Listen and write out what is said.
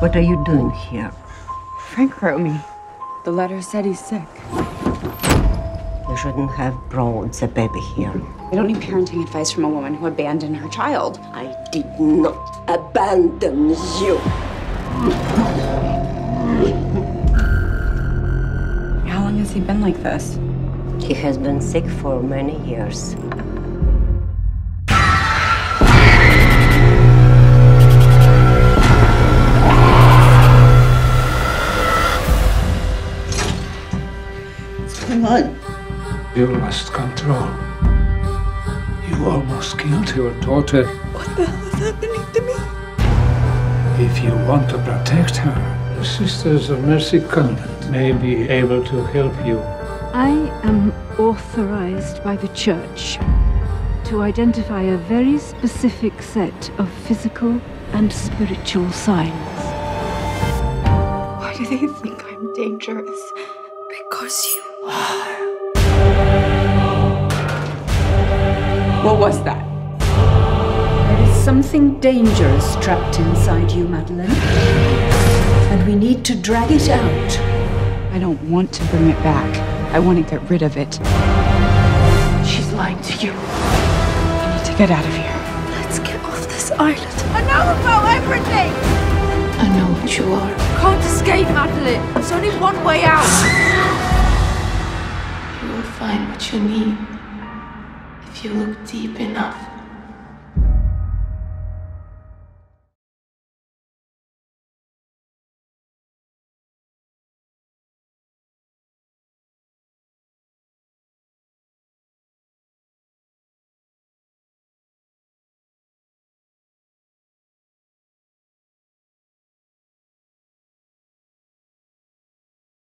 What are you doing here? Frank wrote me. The letter said he's sick. You shouldn't have brought the baby here. I don't need parenting advice from a woman who abandoned her child. I did not abandon you. How long has he been like this? He has been sick for many years. What's going on? You lost control. You almost killed your daughter. What the hell is happening to me? If you want to protect her, the Sisters of Mercy Convent may be able to help you. I am authorized by the Church to identify a very specific set of physical and spiritual signs. Why do they think I'm dangerous? Because you are. What was that? There is something dangerous trapped inside you, Madeline. And we need to drag it out. I don't want to bring it back. I want to get rid of it. She's lying to you. I need to get out of here. Let's get off this island. I know about everything! I know what you are. Can't escape, Madeline. There's only one way out. Find what you need if you look deep enough.